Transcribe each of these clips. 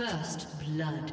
First blood.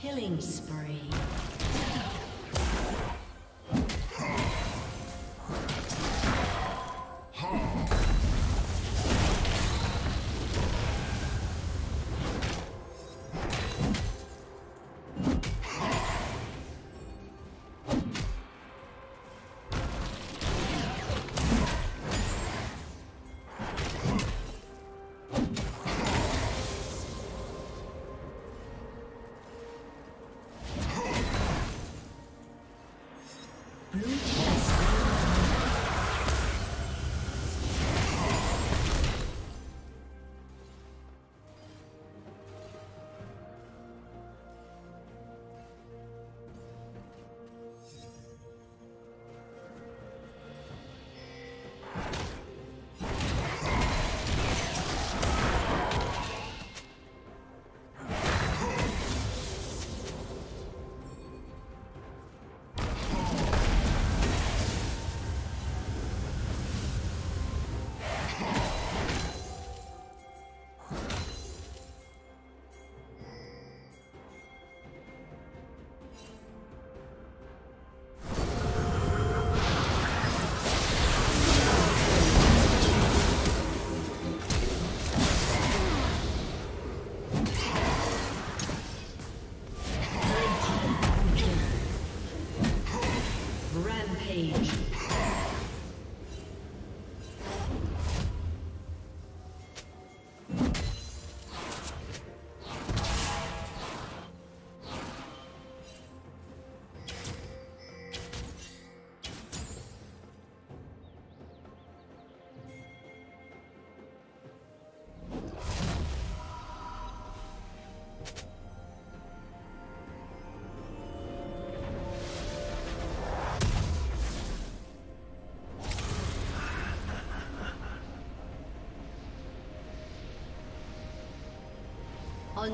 Killing spree.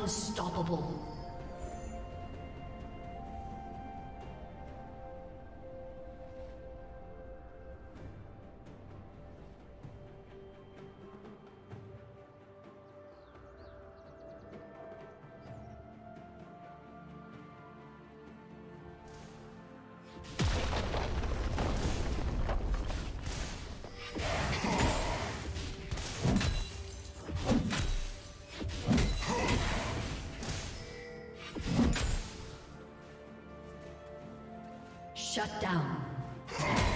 Unstoppable. Shut down.